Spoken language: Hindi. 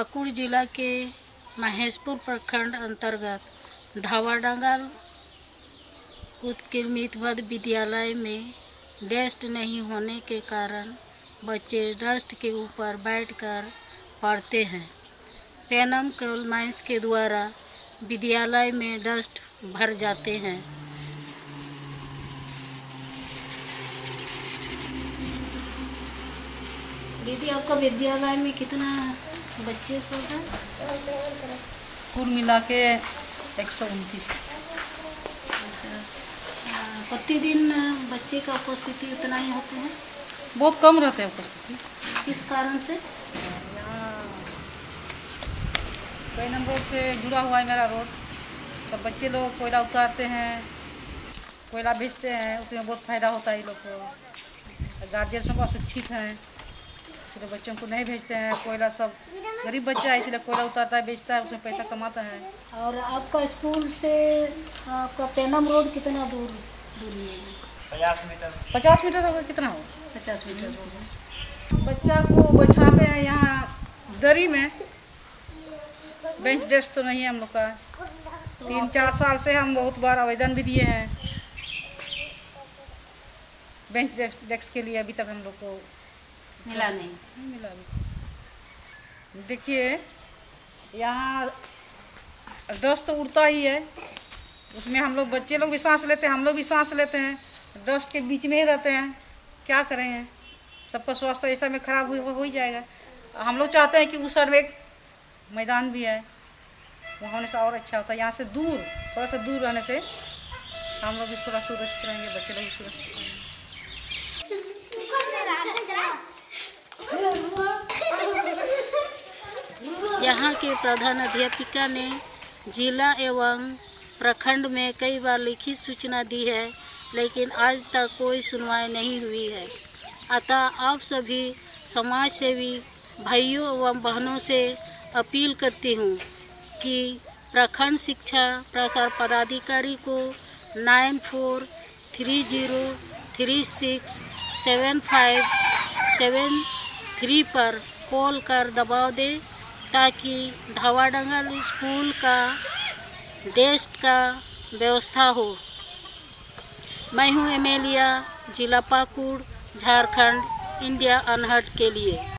पाकुड़ जिला के महेशपुर प्रखंड अंतर्गत धावाडंगल उत्कीर्णित मध्य विद्यालय में डस्ट नहीं होने के कारण बच्चे डस्ट के ऊपर बैठकर पढ़ते हैं। पेनम कोल माइंस के द्वारा विद्यालय में डस्ट भर जाते हैं। दीदी, आपका विद्यालय में कितना बच्चे सब हैं। कुल मिला के एक सौ उनतीस। अच्छा। प्रतिदिन बच्चे का उपस्थिति उतना ही होते हैं? बहुत कम रहते हैं उपस्थिति। किस कारण से? कई नंबर से जुड़ा हुआ है मेरा रोड। सब बच्चे लोग कोयला उतारते हैं कोयला बेचते हैं उसमें बहुत फ़ायदा होता है ये लोग को। गार्जियन सब अशिक्षित हैं। इसलिए बच्चों को नहीं भेजते हैं कोयला सब। गरीब बच्चा है इसलिए कोयला उतारता है बेचता है उसमें पैसा कमाता है। और आपका स्कूल से आपका पेनम रोड कितना दूर दूरी है? पचास मीटर। होगा कितना हो पचास मीटर होगा। बच्चा को बैठाते हैं यहाँ दरी में। बेंच डेस्क तो नहीं है हम लोग का। तीन चार साल से हम बहुत बार आवेदन भी दिए हैं। बेंच डेस्क के लिए अभी तक हम लोग को मिला नहीं नहीं मिला अभी देखिए, यहाँ डस्ट तो उड़ता ही है। उसमें हम लोग बच्चे लोग भी सांस लेते हैं, हम लोग भी सांस लेते हैं। डस्ट के बीच में ही रहते हैं। क्या करेंगे सबका स्वास्थ्य ऐसा में खराब हो हो ही जाएगा। हम लोग चाहते हैं कि उस साइड में एक मैदान भी है। वहाँ होने से और अच्छा होता है। यहाँ से दूर, थोड़ा सा दूर रहने से हम लोग भी थोड़ा सुरक्षित रहेंगे, बच्चे लोग भी सुरक्षित रहेंगे। यहाँ के प्रधान अध्यापिका ने जिला एवं प्रखंड में कई बार लिखित सूचना दी है, लेकिन आज तक कोई सुनवाई नहीं हुई है। अतः आप सभी समाज सेवी भाइयों एवं बहनों से अपील करती हूँ कि प्रखंड शिक्षा प्रसार पदाधिकारी को nine four three zero three six seven five seven three पर कॉल कर दबाव दें ताकि धावाडंगल स्कूल का डेस्ट का व्यवस्था हो। मैं हूँ एमेलिया, जिला पाकुड़, झारखंड, इंडिया अनहट के लिए।